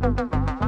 Mm-hmm.